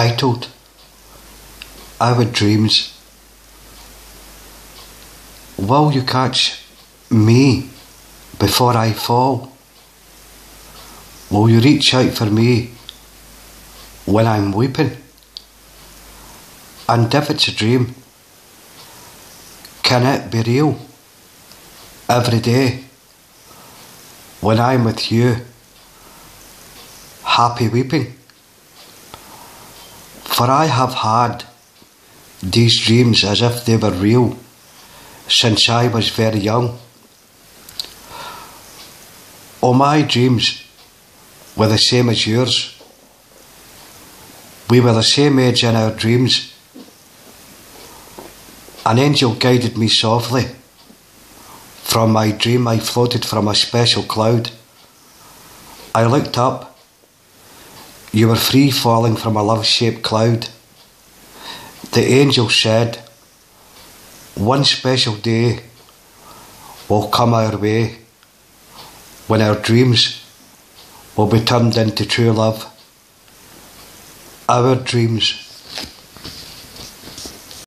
titled Our Dreams. Will you catch me before I fall? Will you reach out for me when I'm weeping? And if it's a dream, can it be real? Every day, when I'm with you, happy weeping. For I have had these dreams as if they were real since I was very young. Oh, my dreams were the same as yours. We were the same age in our dreams. An angel guided me softly. From my dream, I floated from a special cloud. I looked up. You were free falling from a love shaped cloud. The angel said, One special day will come our way when our dreams will be turned into true love. Our dreams